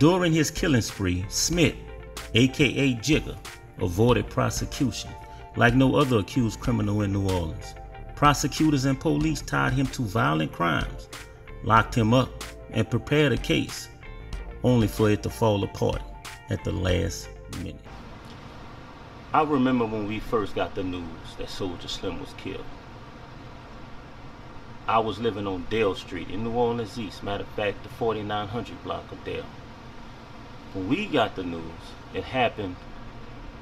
During his killing spree, Smith, aka Jigga, avoided prosecution like no other accused criminal in New Orleans. Prosecutors and police tied him to violent crimes, locked him up, and prepared a case, only for it to fall apart at the last minute. I remember when we first got the news that Soulja Slim was killed. I was living on Dale Street in New Orleans East, matter of fact, the 4900 block of Dale. We got the news, it happened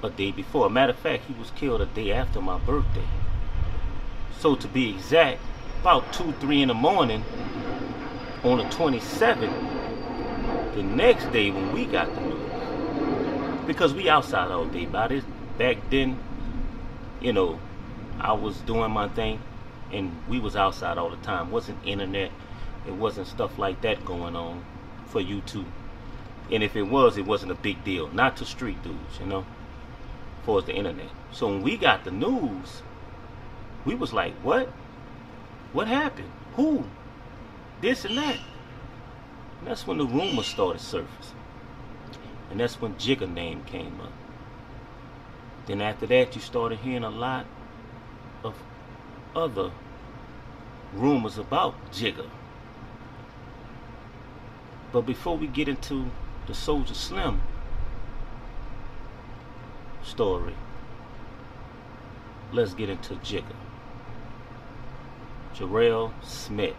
a day before. Matter of fact, he was killed a day after my birthday. So to be exact, about 2, 3 in the morning on the 27th, the next day when we got the news, because we outside all day, by this, back then, you know, I was doing my thing and we was outside all the time. It wasn't internet, it wasn't stuff like that going on for you to and if it was, it wasn't a big deal. Not to street dudes, you know, for the internet. So when we got the news, we was like, what? What happened? Who? This and that. And that's when the rumors started surfacing. And that's when Jigga name came up. Then after that, you started hearing a lot of other rumors about Jigga. But before we get into the Soulja Slim story, let's get into Jigga. Garelle Smith.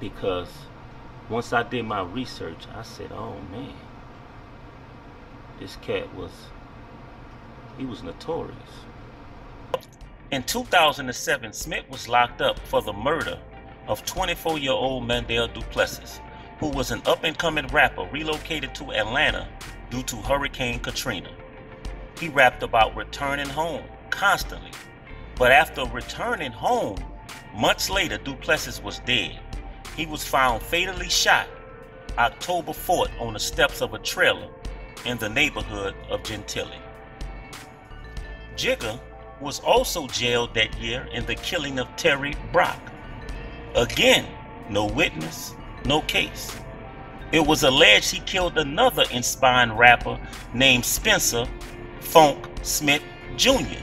Because once I did my research, I said, oh man, this cat was, he was notorious. In 2007, Smith was locked up for the murder of 24 year old Mandel Duplessis who was an up and coming rapper relocated to Atlanta due to Hurricane Katrina. He rapped about returning home constantly, but after returning home, months later, Duplessis was dead. He was found fatally shot October 4th on the steps of a trailer in the neighborhood of Gentilly. Jigga was also jailed that year in the killing of Terry Brock. Again, no witness, no case. It was alleged he killed another inspiring rapper named Spencer Funk Smith Jr.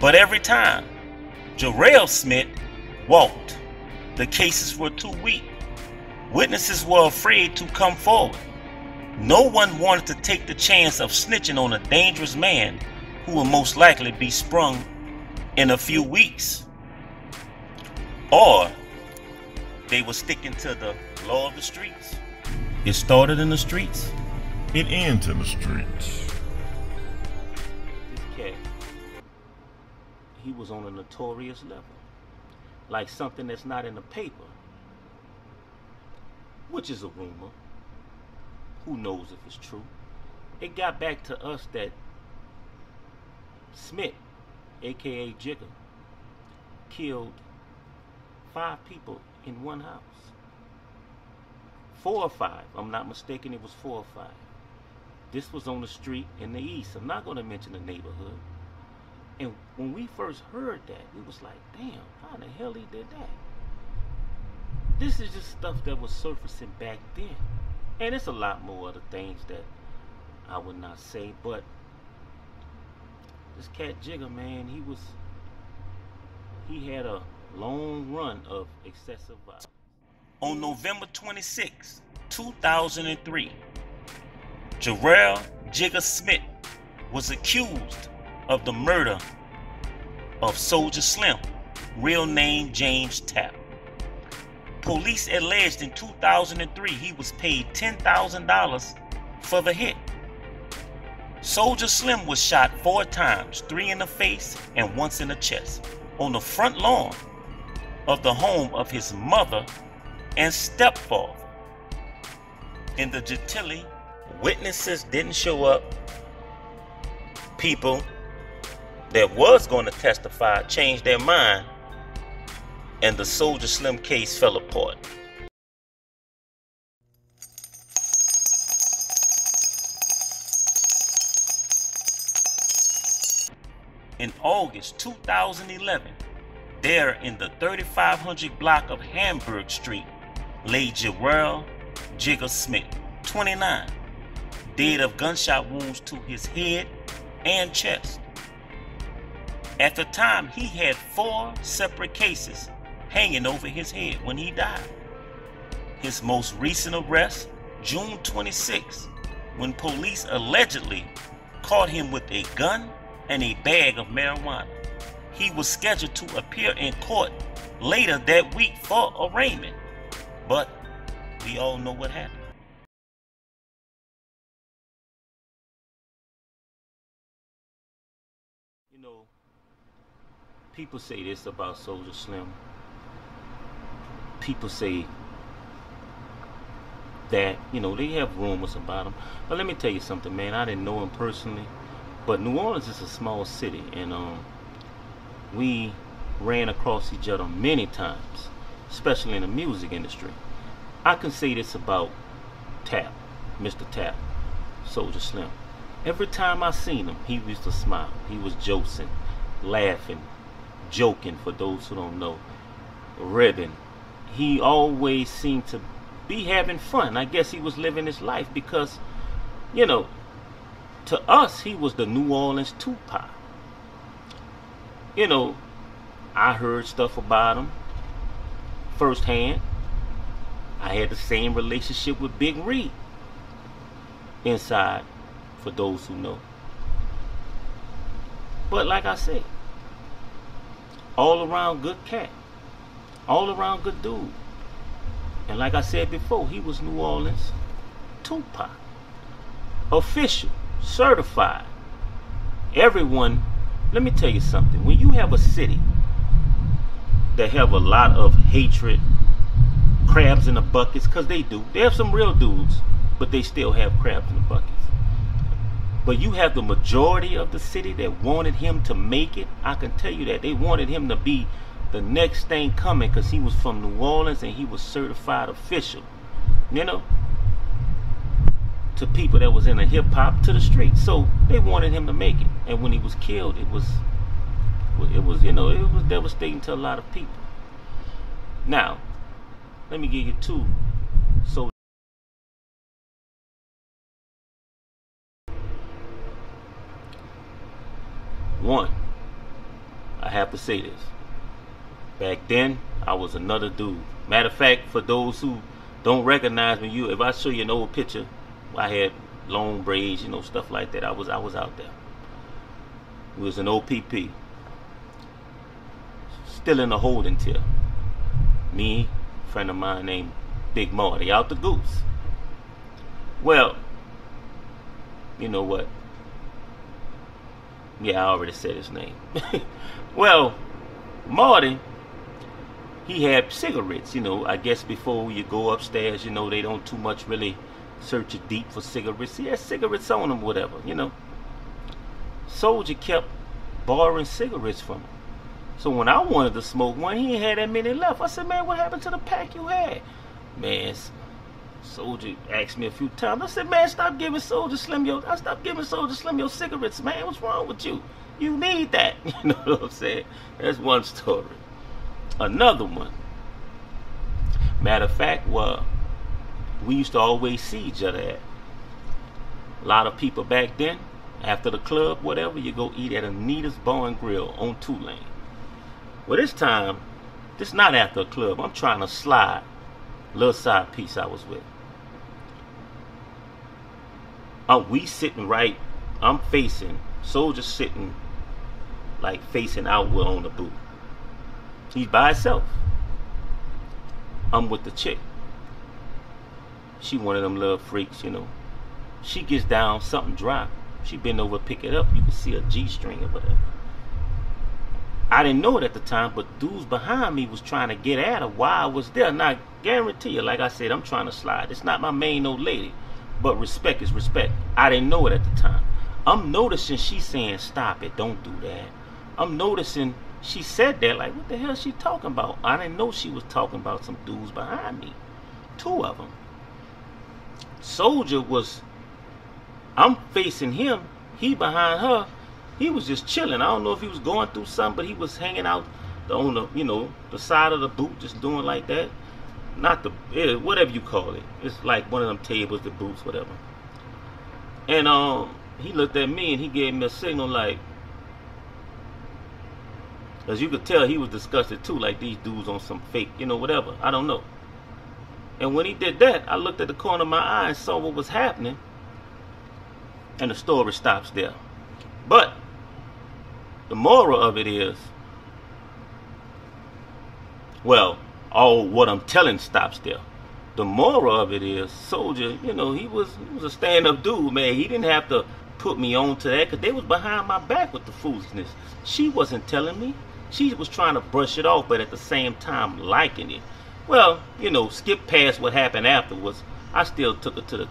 But every time Garelle Smith walked, the cases were too weak. Witnesses were afraid to come forward. No one wanted to take the chance of snitching on a dangerous man who will most likely be sprung in a few weeks. Or they were sticking to the law of the streets. It started in the streets. It ends in the streets. This cat, he was on a notorious level. Like something that's not in the paper. Which is a rumor. Who knows if it's true? It got back to us that Smith, aka Jigga, killed five people in one house. Four or five. I'm not mistaken, it was four or five. This was on the street in the east. I'm not going to mention the neighborhood. And when we first heard that, it was like, damn, how the hell he did that? This is just stuff that was surfacing back then. And it's a lot more other things that I would not say, but this cat Jigga, man, he was, he had a long run of excessive violence. On November 26, 2003, Garelle Jigga Smith was accused of the murder of Soulja Slim, real name James Tapp. Police alleged in 2003 he was paid $10,000 for the hit. Soulja Slim was shot four times, three in the face and once in the chest, on the front lawn of the home of his mother and stepfather. In the Gentilly, witnesses didn't show up. People that was going to testify changed their mind, and the Soulja Slim case fell apart. In August 2011, there in the 3500 block of Hamburg Street, lay Garelle Jigga Smith, 29, dead of gunshot wounds to his head and chest. At the time, he had four separate cases hanging over his head when he died. His most recent arrest, June 26, when police allegedly caught him with a gun and a bag of marijuana. He was scheduled to appear in court later that week for arraignment, but we all know what happened. You know, people say this about Soulja Slim. People say that, you know, they have rumors about him. But let me tell you something, man. I didn't know him personally. But New Orleans is a small city, and um, we ran across each other many times, especially in the music industry. I can say this about Tapp, Mr. Tapp, Soulja Slim. Every time I seen him, he used to smile. He was joking, laughing, joking for those who don't know. Ribbon. He always seemed to be having fun. I guess he was living his life because, you know, to us, he was the New Orleans Tupac. You know, I heard stuff about him firsthand. I had the same relationship with Big Reed inside, for those who know. But like I said, all around good cat, all around good dude. And like I said before, he was New Orleans Tupac. Official, certified. Everyone, let me tell you something. When have a city that have a lot of hatred, crabs in the buckets, because they do. They have some real dudes, but they still have crabs in the buckets. But you have the majority of the city that wanted him to make it. I can tell you that. They wanted him to be the next thing coming because he was from New Orleans and he was certified official. You know? To people that was in the hip hop to the streets. So they wanted him to make it. And when he was killed, it was it was, you know, it was devastating to a lot of people. Now, let me give you two so One, I have to say this. Back then, I was another dude. Matter of fact, for those who don't recognize me, you if I show you an old picture, I had long braids, you know, stuff like that. I was I was out there. It was an OPP. Still in the holding tier. Me, friend of mine named Big Marty, out the goose. Well, you know what? Yeah, I already said his name. well, Marty, he had cigarettes, you know. I guess before you go upstairs, you know, they don't too much really search it deep for cigarettes. He had cigarettes on him, whatever, you know. Soulja kept borrowing cigarettes from him. So when I wanted to smoke one, he ain't had that many left. I said, man, what happened to the pack you had? Man, Soulja asked me a few times. I said, man, stop giving Soulja Slim your I stop giving Soulja Slim your cigarettes, man. What's wrong with you? You need that. You know what I'm saying? That's one story. Another one. Matter of fact, well, we used to always see each other at. A lot of people back then, after the club, whatever, you go eat at Anita's Bar and Grill on Tulane. Well, this time, this not after a club. I'm trying to slide. Little side piece I was with. Uh, we sitting right. I'm facing. Soulja sitting like facing outward on the booth. He's by himself. I'm with the chick. She one of them little freaks, you know. She gets down, something drop. She bend over, pick it up. You can see a G string or whatever. I didn't know it at the time, but dudes behind me was trying to get at her while I was there. Now, I guarantee you, like I said, I'm trying to slide. It's not my main old lady, but respect is respect. I didn't know it at the time. I'm noticing she saying, stop it, don't do that. I'm noticing she said that, like, what the hell she talking about? I didn't know she was talking about some dudes behind me. Two of them. Soulja was, I'm facing him, he behind her, he was just chilling. I don't know if he was going through something, but he was hanging out on the, you know, the side of the boot, just doing like that. not the whatever you call it. It's like one of them tables, the boots, whatever. And um, he looked at me and he gave me a signal like, as you could tell, he was disgusted too, like these dudes on some fake, you know, whatever. I don't know. And when he did that, I looked at the corner of my eye and saw what was happening. And the story stops there. But the moral of it is, well, all what I'm telling stops there. The moral of it is, Soulja, you know, he was he was a stand-up dude, man. He didn't have to put me on to that because they was behind my back with the foolishness. She wasn't telling me. She was trying to brush it off, but at the same time liking it. Well, you know, skip past what happened afterwards. I still took her to the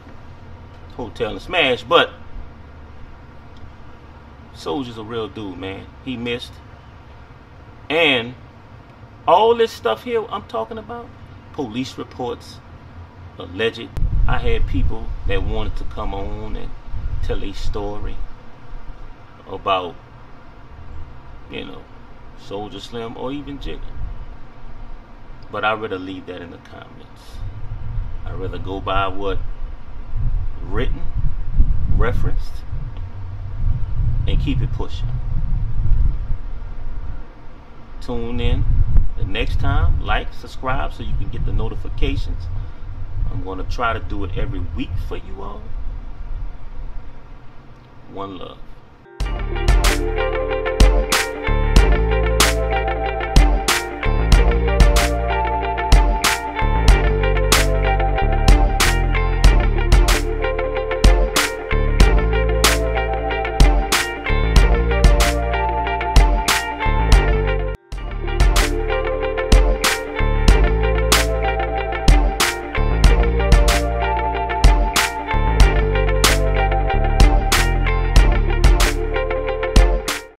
hotel and smashed, but Soulja's a real dude, man. He missed. And all this stuff here I'm talking about, police reports, alleged. I had people that wanted to come on and tell a story about, you know, Soulja Slim or even Jigga. But I'd rather leave that in the comments. I'd rather go by what written, referenced, and keep it pushing. Tune in the next time. Like, subscribe so you can get the notifications. I'm going to try to do it every week for you all. One love.